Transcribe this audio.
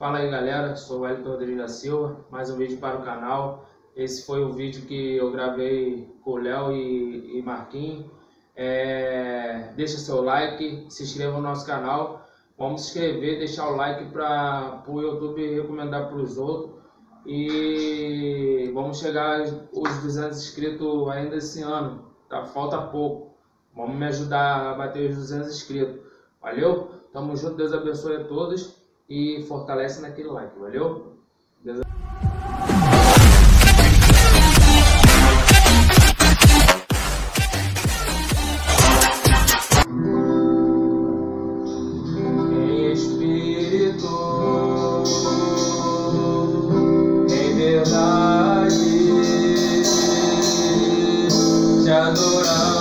Fala aí galera, sou o Elton Rodrigues da Silva, mais um vídeo para o canal. Esse foi o vídeo que eu gravei com o Léo e, e Marquinhos. É, deixa seu like, se inscreva no nosso canal. Vamos se inscrever, deixar o like para o YouTube recomendar para os outros. E vamos chegar aos 200 inscritos ainda esse ano. Tá? Falta pouco. Vamos me ajudar a bater os 200 inscritos. Valeu? Tamo junto, Deus abençoe a todos e fortalece naquele like, valeu? Deus... adorar.